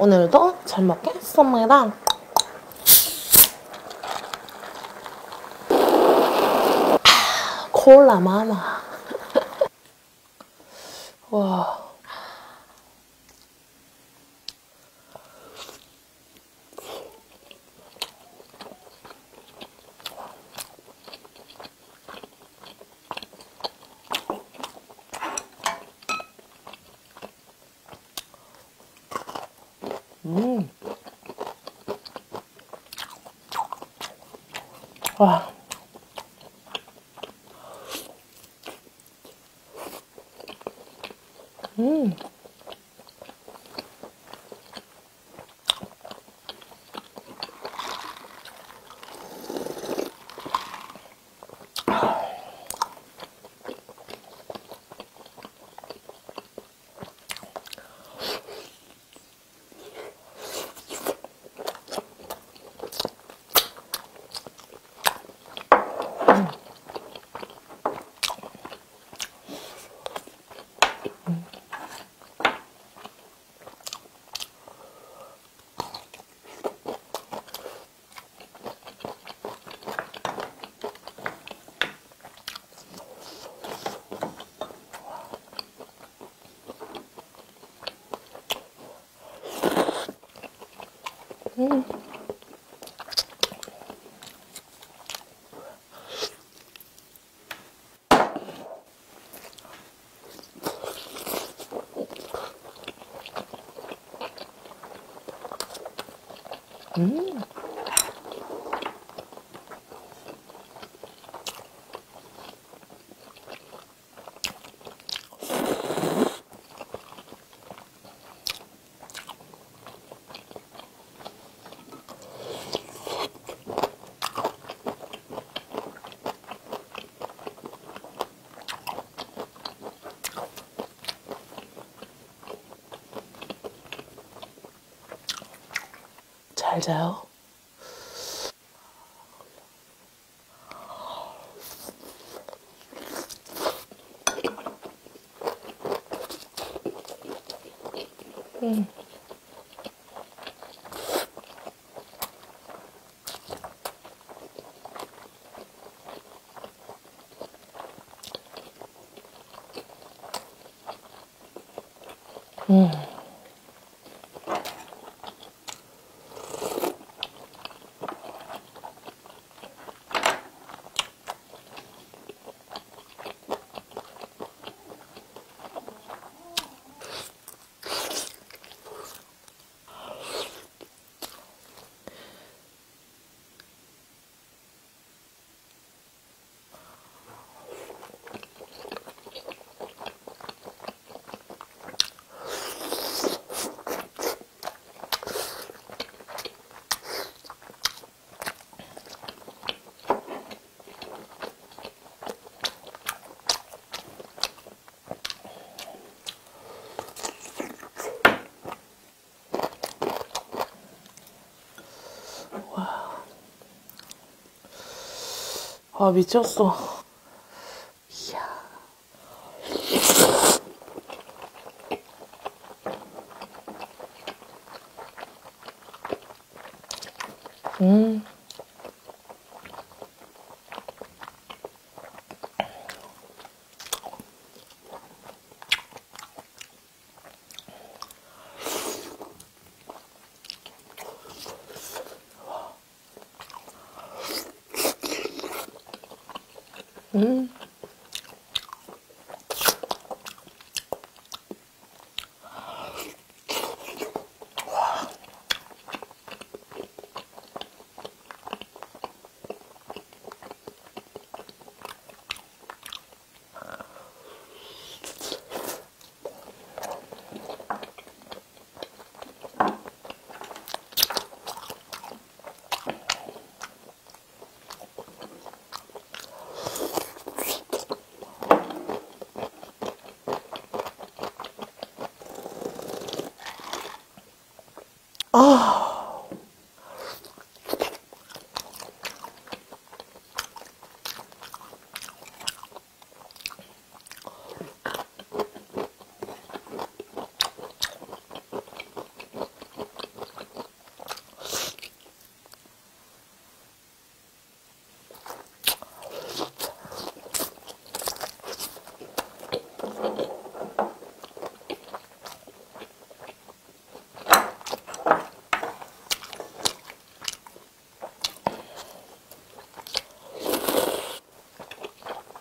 오늘도 잘 먹겠습니다. 아, 콜라 많아. 와. 음. 와. 음. 음. 음. 잘 자요. 아, 미쳤어. 이야. 음. Mm-hmm.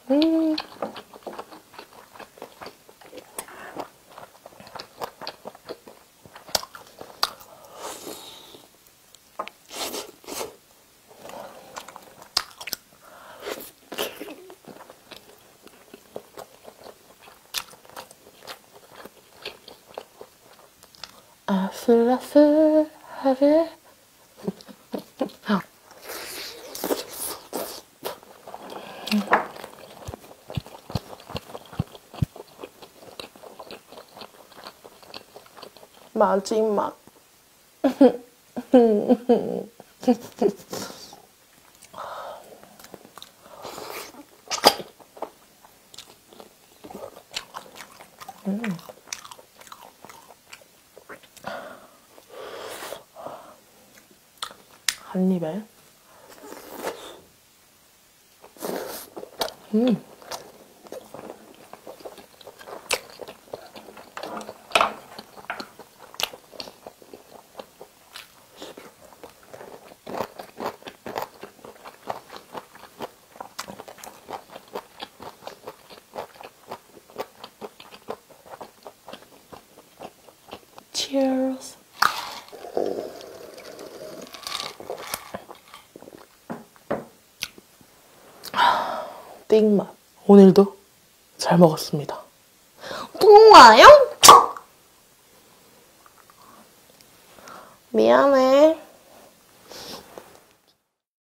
there. I feel, I feel, have. 마지막. 한 입에. 음. Cheers. 띵맛. 오늘도 잘 먹었습니다. 좋아요? 미안해.